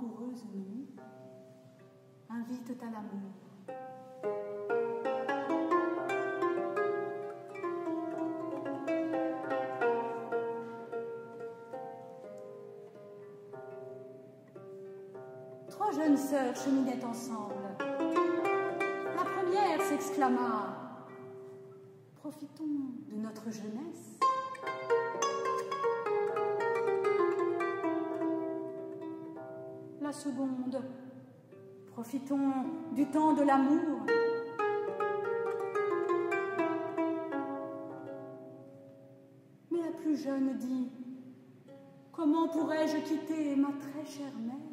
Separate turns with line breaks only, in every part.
langoureuses nuits invitent à l'amour. Trois jeunes sœurs cheminaient ensemble. La première s'exclama Profitons de notre jeunesse. Seconde Profitons du temps de l'amour. Mais la plus jeune dit Comment pourrais-je quitter ma très chère mère?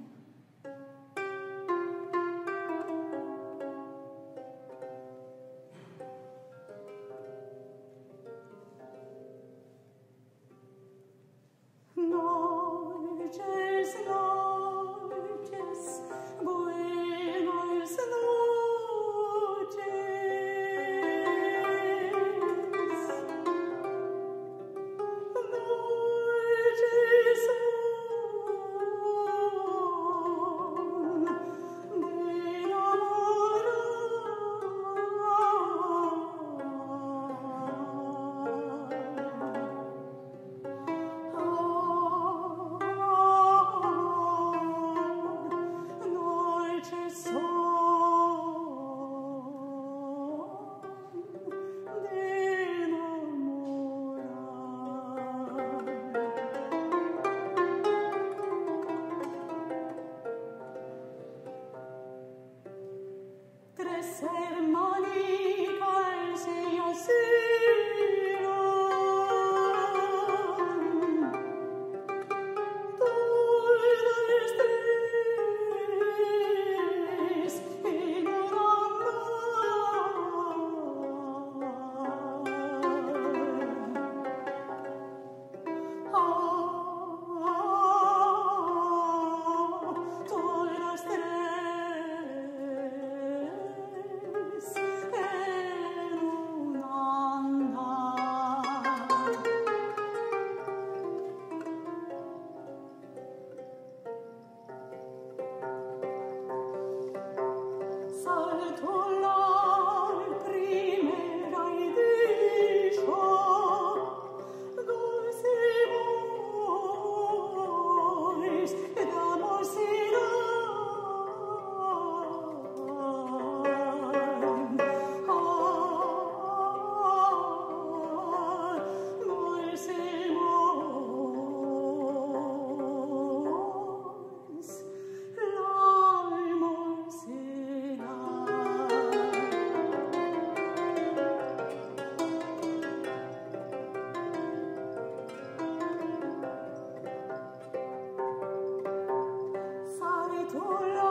say to love. tu